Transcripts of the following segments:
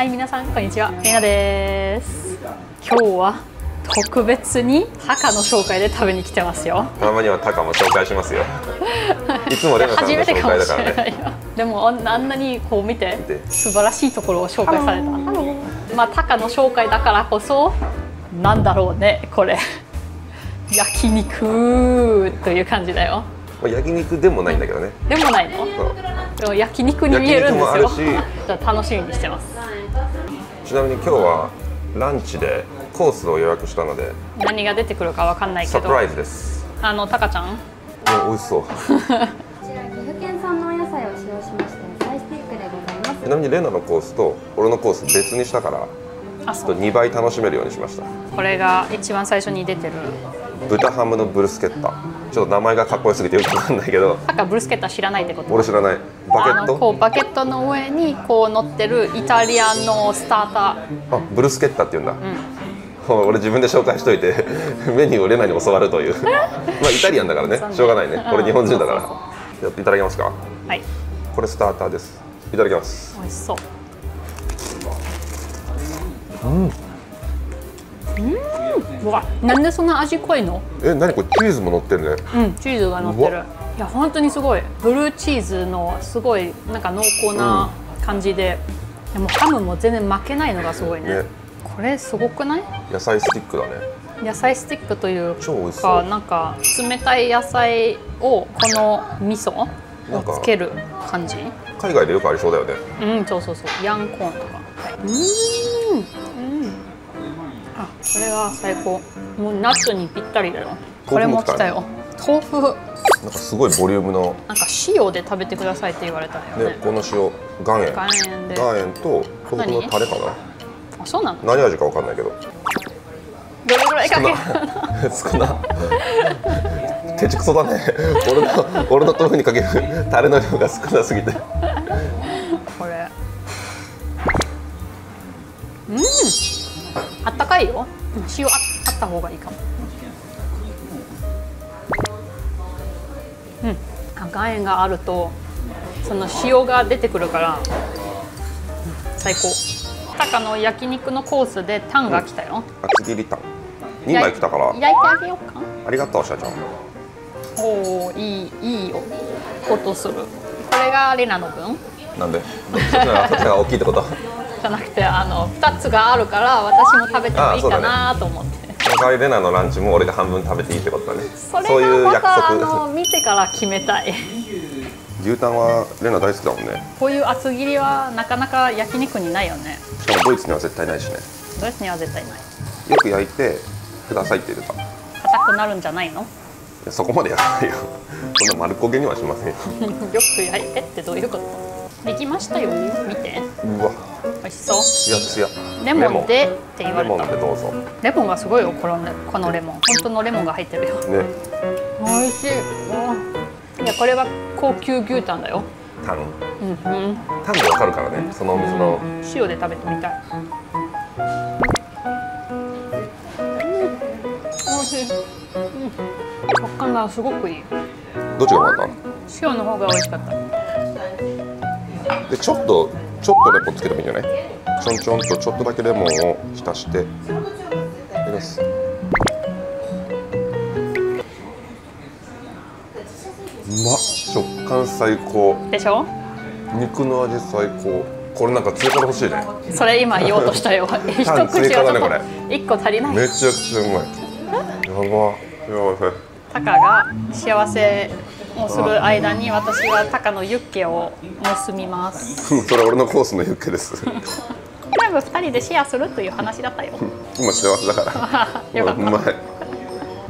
はい皆さんこんにちは。レナです。今日は特別にタカの紹介で食べに来てますよ。たまにはタカも紹介しますよ。いつもレナさんの初めて紹かもし介だからね。れないよでもあんなにこう見て素晴らしいところを紹介された。まあタカの紹介だからこそなんだろうねこれ。焼肉という感じだよ。まあ焼肉でもないんだけどね。でもないの？でも焼肉に見えるんですよ。じゃあ楽しみにしてますちなみに今日はランチでコースを予約したので何が出てくるかわかんないけどサプライズです。あのタカちゃん？もう美味しそう。こちら岐阜県産のお野菜を使用しましてサイスティックでございます。ちなみにレナのコースと俺のコース別にしたからちょっとあそう2倍楽しめるようにしました。これが一番最初に出てる豚ハムのブルスケッタ。ちょっと名前がかっこよすぎてよくわかんないけど。タカブルスケッタ知らないってこと？俺知らない。バケッあのこトうバケットの上にこう乗ってるイタリアンのスタータあブルスケッタって言うんだ、う俺自分で紹介しといてメニューをレナに教わるという。まあイタリアンだからね。しょうがないね。俺日本人だから。やっていただきますか？ーはい。これスターターです。いただきます。美味しそう。うんうわなんでそんな味濃いの？え何これ？チーズも乗ってるね。うんチーズが乗ってる。いや本当にすごい。ブルーチーズのすごいなんか濃厚な感じで、でもハムも全然負けないのがすごいね。ね。これすごくない？野菜スティックだね。野菜スティックという超美味しそう。かなんか冷たい野菜をこの味噌をつける感じ？海外でよくありそうだよね。うんそうそうそう。ヤンコーンとか、はい、うーんこれは最高。もうナッツにぴったりだよ。これも来たよ。豆腐。なんかすごいボリュームの。なんか塩で食べてくださいって言われたんよ。ねねこの塩岩塩。岩塩と豆腐のタレかな？あそうなの？何味かわかんないけど。どれぐらいかける少な。ケチくそだね。俺の俺の豆腐にかける。タレの量が少なすぎて。これ。うんいよ。うん塩ああった方がいいかも。うん。あ岩塩があるとその塩が出てくるからうん最高。タカの焼肉のコースでタンが来たよ、厚切りタン。2枚来たから。焼いてあげようか。ありがとう社長。おおいいいいよ。音する。これがレナの分。なんで？そっちが大きいってこと？じゃなくてあの2つがあるから私も食べてもいいかなと思って。その代わりレナのランチも俺が半分食べていいってことだね。そそういう約れがまたあの束見てから決めたい。牛タンはレナ大好きだもんね。こういう厚切りはなかなか焼肉にないよね。しかもドイツには絶対ないしね。ドイツには絶対ない。よく焼いてくださいって言ってた。い硬くなるんじゃないの？やそこまでやらないよ。そんな丸焦げにはしませんよ。よく焼いてってどういうこと？できましたよ。見て。うわしそう。ツヤツヤレモンでって言われレモたンでどうぞ。レモンがすごいよこのこのレモン。本当のレモンが入ってるよ。ね。美味しい。うんいやこれは高級牛タンだよ。タン。うんうん。タンでわかるからねそのお店の。塩で食べてみたい。うん、美味しい。うん、食感がすごくいい。どっちが良かっ塩の方が美味しかった。た。でちょっとちょっとレモンつけてもいいんじゃない？ちょんちょんとちょっとだけレモンを浸して。いただきます。うまっ。食感最高。でしょ？肉の味最高。これなんか追加で欲しいね。それ今言おうとしたよ。一口はちょっことれ。一個足りない。めちゃくちゃうまい。やば。やばい。タカが幸せをする間に私はタカのユッケを盗みます。それ俺のコースのユッケです全部二人でシェアするという話だったよ。今幸せだから よかった。うまい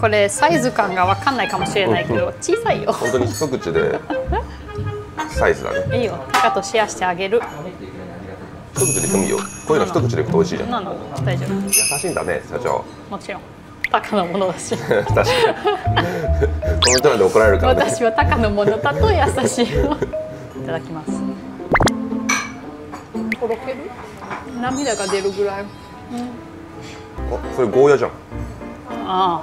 これサイズ感がわかんないかもしれないけど小さいよ。本当に一口でサイズだねいいよ。タカとシェアしてあげる。一口でいってもいいよこういうの一口でいくと美味しいじゃん大丈夫。優しいんだね社長もちろんタカのものだし。確かに。この人なんで怒られるからね。私はタカのものだと優しいよ。いただきます。とろける？涙が出るぐらい。あそれゴーヤじゃん。ああ。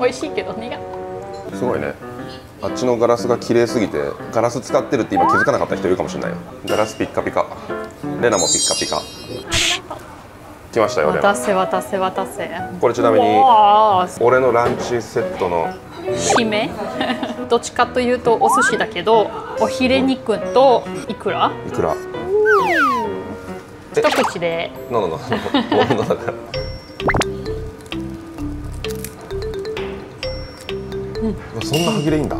美味しいけど苦っすごいね。あっちのガラスが綺麗すぎてガラス使ってるって今気づかなかった人いるかもしれないよ。ガラスピッカピカレナもピッカピカ。来ましたよ渡せ渡せ渡せ。これちなみに俺のランチセットの。締め？どっちかというとお寿司だけどおヒレ肉といくらいくら一口で。のののののだからうん、そんな歯切れいいんだ。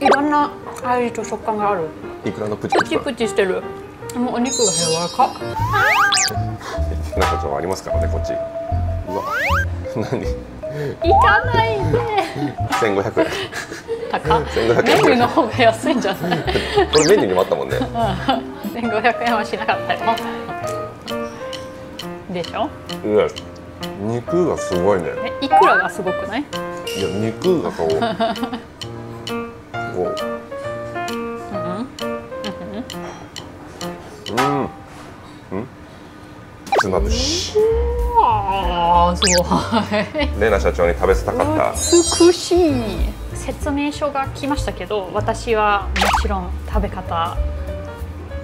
いろんな味と食感がある。いくらのプチププチプチしてるでもお肉が柔らかなんかちょっとありますからねこっち。うわ。何？いかないで1500円。高っ。1500円。メニューの方が安いんじゃない？これメニューにもあったもんね。1500円はしなかったよ。でしょ？うわ肉がすごいね。えいくらがすごくない？いや肉がこう。こうまぶしああすごい。レナ社長に食べせたかった。美しい説明書が来ましたけど私はもちろん食べ方わか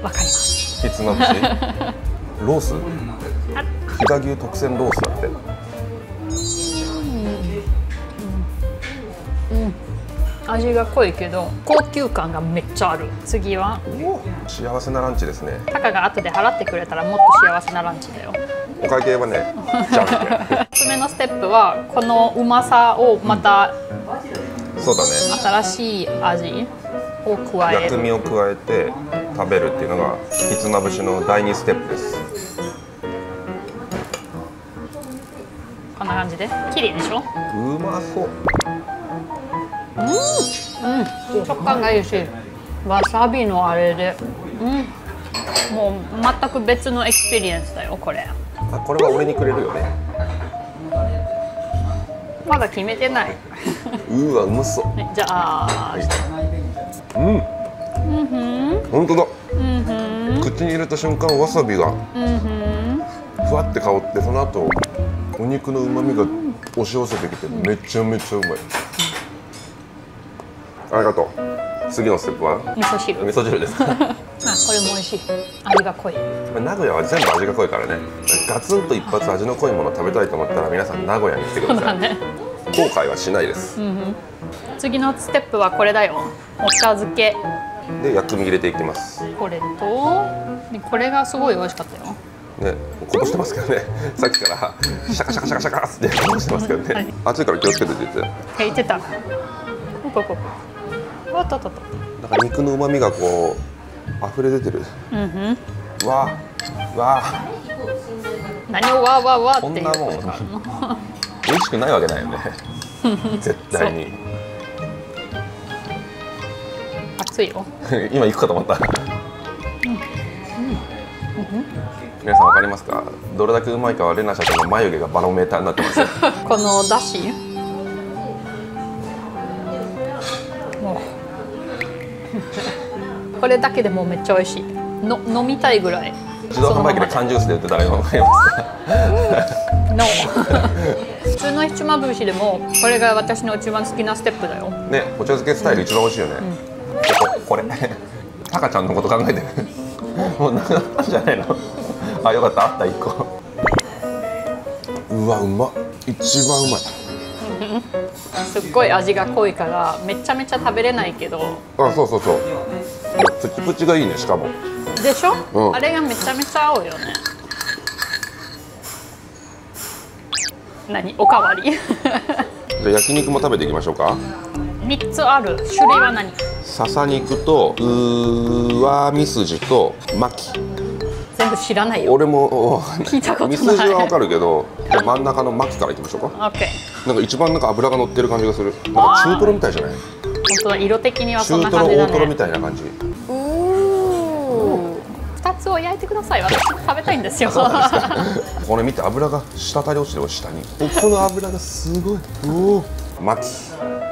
ります。ひつまぶし ロース？飛騨牛特選ロースだって味が濃いけど高級感がめっちゃある。次は？幸せなランチですね。タカが後で払ってくれたらもっと幸せなランチだよ。お会計はねじゃんけ2つ目のステップはこのうまさをまたん。そうだね。新しい味を加える。薬味を加えて食べるっていうのがひつまぶしの第2ステップです。こんな感じで？綺麗でしょ？うまそう食感がいいしわさびのあれで。うん。もう全く別のエクスペリエンスだよこれ。あこれは俺にくれるよね。まだ決めてない。うーわうまそう。ねじゃあうん。本当だ。口に入れた瞬間わさびがふわって香ってその後お肉の旨味が押し寄せてきてめちゃめちゃうまいありがとう。次のステップは？味噌汁。味噌汁です。あこれも美味しい。味が濃い。名古屋は全部味が濃いからね。ガツンと一発味の濃いもの食べたいと思ったら皆さん名古屋に来てください。ね。後悔はしないです。次のステップはこれだよ。お茶漬け。で薬味入れていきます。これとでこれがすごい美味しかったよ。ねこぼしてますけどね。さっきからシャカシャカシャカシャカってこぼしてますけどはい。ね熱いから気をつけてって言って。え言ってた。ここここおっとっとっとなんか肉の旨味がこう溢れ出てる。うんうん。わあわ。あ何をわーわーわーってこんなもん美味しくないわけないよね。絶対に。熱いよ。今行くかと思った、皆さんわかりますか？どれだけうまいかはレナ社長の眉毛がバロメーターになってます。よ このだし これだけでもうめっちゃ美味しい。の飲みたいぐらい。自動販売機で缶ジュースで売ってたら今わかります。かの普通のひつまぶしでもこれが私の一番好きなステップだよ。ねお茶漬けスタイル一番美味しいよね、こここれ。タカちゃんのこと考えてる。もうなくなったんじゃないの？あよかった。あった一個。うわうまっ。一番うまいすっごい味が濃いからめちゃめちゃ食べれないけど。あそうそうそう。プチプチがいいねしかも。でしょ、うん。あれがめちゃめちゃ合うよね。何？おかわり。じゃあ焼肉も食べていきましょうか。3つある。種類は何？ささ肉とうわみすじと巻き全部知らないよ。俺も聞いたことない。みすじはわかるけど真ん中の巻きからいきましょうか。なんか一番なんか脂が乗ってる感じがする。なんか中トロみたいじゃない？本当は色的にはそんな中トロ感じだ大トロみねたいな感じ。うー2つを焼いてください。私食べたいんですよ。これ見て油が滴り落ちてるよ下に。この油がすごい。うお。ー巻き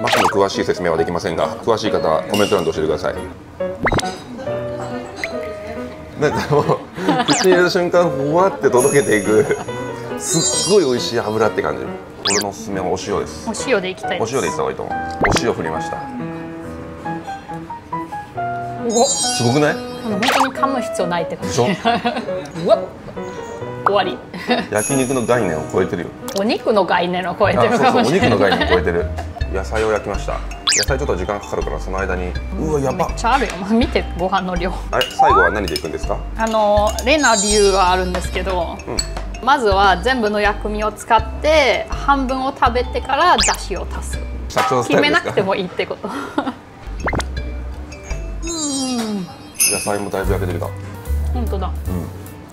巻きの詳しい説明はできませんが詳しい方はコメント欄で教えてくださいなんかもう口に入れた瞬間ふわって届けていくすっごい美味しい油って感じ。俺のおすすめはお塩です。お塩でいきたいお塩でいった方がいいと思う。お塩振りました。おすごくない？本当に噛む必要ないって感じ。うわ。終わり。焼肉の概念を超えてるよ。お肉の概念を超えてるかもしれない。肉の概念を超えてる。野菜を焼きました野菜ちょっと時間かかるからその間に。うわやばめっちゃあるよ。見てご飯の量。あれ最後は何でいくんですか？あのレナ理由があるんですけど、まずは全部の薬味を使って半分を食べてから出汁を足す。社長決めなくてもいいってこと。野菜もだいぶ焼けてきた。本当だ、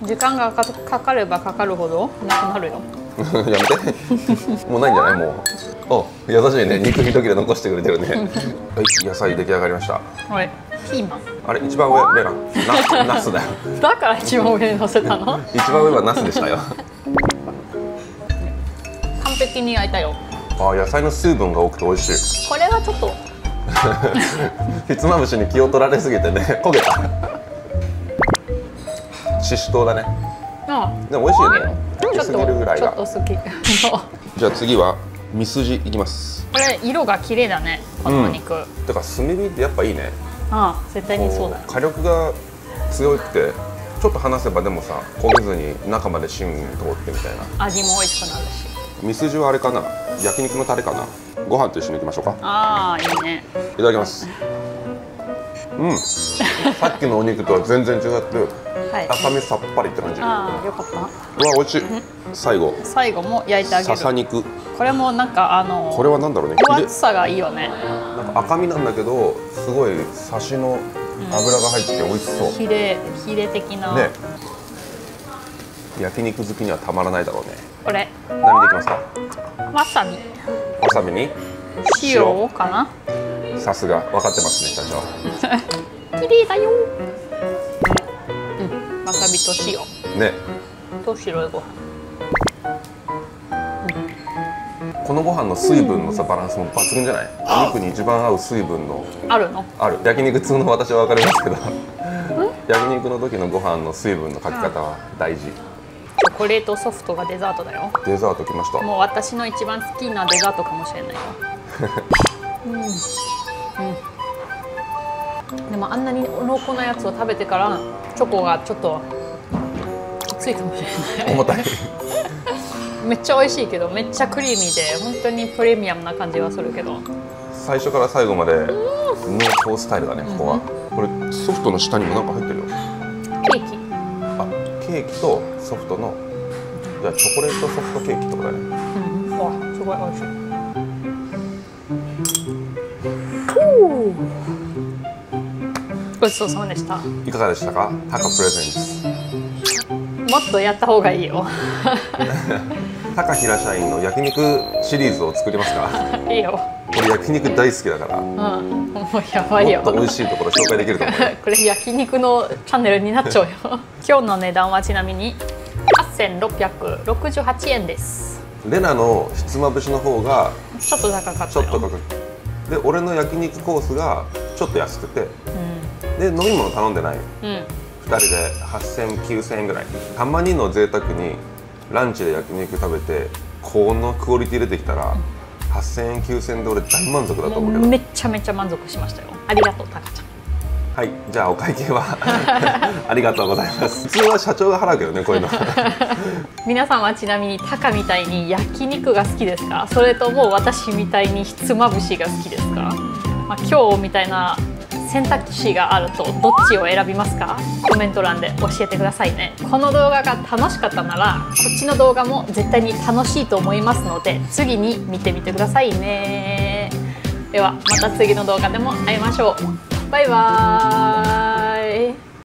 時間がかかかればかかるほどなくなるよ。やめて。もうないんじゃない？もうお優しいね。肉一切れ残してくれてるね。はい野菜出来上がりました。これピーマン。あれ一番上レナナ ナスだよ。だから一番上に乗せたの？一番上はナスでしたよ。完璧に焼いたよ。あ野菜の水分が多くて美味しい。これはちょっと。ひつまぶしに気を取られすぎてね焦げた。ししとうだね。あでも美味しいよねちょっ焼きすぎるぐらいとちょがっと好き。じゃあ次はミスジいきます。これ色が綺麗だねこのお肉、だから炭火ってやっぱいいね。ああ絶対にそうだ。火力が強くてちょっと離せばでもさ焦げずに中まで芯通ってみたいな。味も美味しくなるし。ミスジはあれかな？焼肉のタレかな？ご飯と一緒にいきましょうか。ああいいね。いただきます。うん。さっきのお肉とは全然違ってはい。赤身さっぱりって感じ。うわああよかった。美味しい。最後。最後も焼いてあげる。ささ肉これもなんかあのこれはなんだろうね。分厚さがいいよね。なんか赤身なんだけどすごいサシの油が入って美味しそう。ヒレヒレ的な、ね。焼肉好きにはたまらないだろうね。これ。何でいきますか？わさび。わさびに？塩。かな？さすが。分かってますね社長 綺麗だよ。うん。わさびと塩。ね。と白いご飯このご飯の水分のさバランスも抜群じゃない？お肉に一番合う水分の？あるの？ある。焼肉通の私は分かりますけど。焼肉の時のご飯の水分のかけ方は大事。チョコレートソフトがデザートだよ。デザートきました。もう私の一番好きなデザートかもしれないよ うん、うん、でもあんなに濃厚なやつを食べてからチョコがちょっときついかもしれない。重たいめっちゃ美味しいけどめっちゃクリーミーで本当にプレミアムな感じはするけど。最初から最後まで濃厚スタイルだねここは。これソフトの下にもなんか入ってるよ。ケーキ。あケーキとソフトのじゃあチョコレートソフトケーキとだね。うん。わすごい美味しい。ごちそうさまでした。いかがでしたか？タカプレゼンもっとやった方がいいよ ツタカ平社員の焼肉シリーズを作りますか？いいよ。俺焼肉大好きだから。もうん。もうやばいよ。っと美味しいところ紹介できると思うよ。これ焼肉のチャンネルになっちゃうよ。今日の値段はちなみに8668円です。レナのひつまぶしの方がちょっと高かったよ。ちょっと高くで俺の焼肉コースがちょっと安くて。で飲み物頼んでない。うん、うん、2人で80009000円ぐらい。たまにの贅沢にランチで焼肉食べてこのクオリティ出てきたら8000円9000円で俺大満足だと思うけど。めっちゃめちゃ満足しましたよ。ありがとうタカちゃん。はいじゃあお会計は？ありがとうございます。普通は社長が払うけどねこういうの。皆さんはちなみにタカみたいに焼肉が好きですか？それとも私みたいにひつまぶしが好きですか、まあ、今日みたいな選択肢があるとどっちを選びますか？コメント欄で教えてくださいね。この動画が楽しかったならこっちの動画も絶対に楽しいと思いますので次に見てみてくださいね。ではまた次の動画でも会いましょう。バイバーイ。